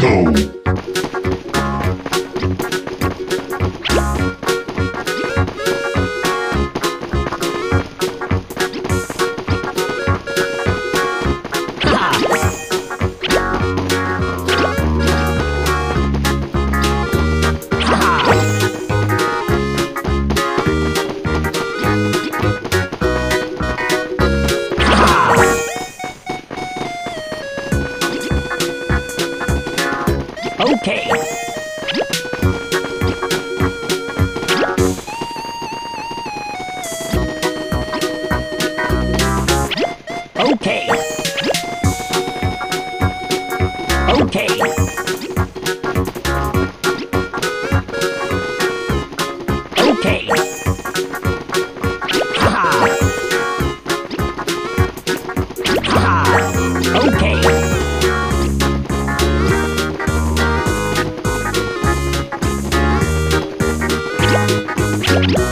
Go! Okay. Okay. Okay. Música